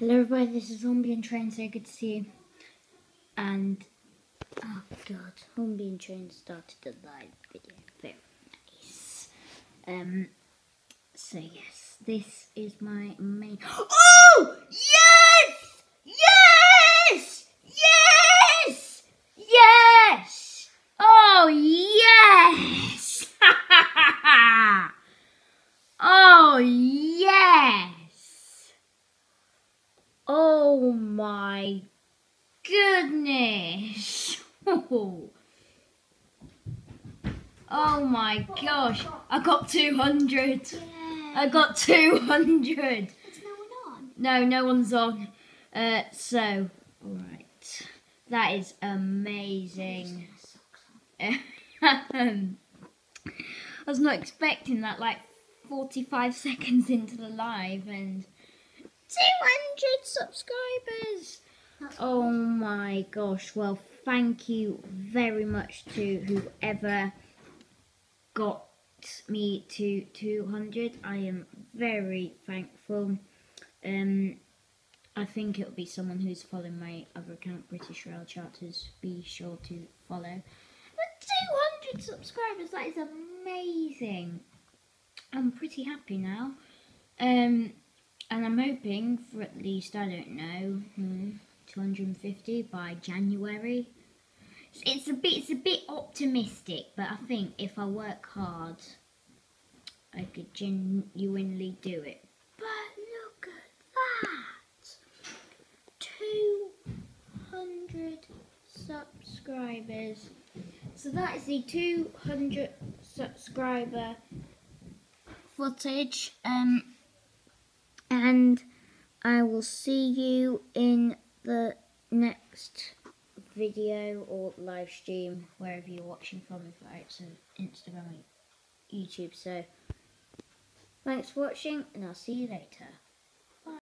Hello everybody, this is Zombie and Train, so good to see you. And, oh god, Zombie and Train started a live video, very nice. Um, so yes, this is my main, oh! Yes! Yes! Yes! Yes! Oh yes! oh yes! Oh my goodness! Oh, oh my gosh! I got 200! I got 200! Is no one on? No, no one's on. Uh, so, right. That is amazing. I was not expecting that like 45 seconds into the live and 200 subscribers. Oh my gosh. Well, thank you very much to whoever got me to 200. I am very thankful. Um, I think it'll be someone who's following my other account, British Rail Charters. Be sure to follow. But 200 subscribers, that is amazing. I'm pretty happy now. Um, I'm hoping for at least, I don't know, hmm, 250 by January. It's a bit, it's a bit optimistic, but I think if I work hard, I could genuinely do it. But look at that! 200 subscribers. So that is the 200 subscriber footage. Um, and I will see you in the next video or live stream wherever you're watching from if it's on Instagram or YouTube. So thanks for watching and I'll see you later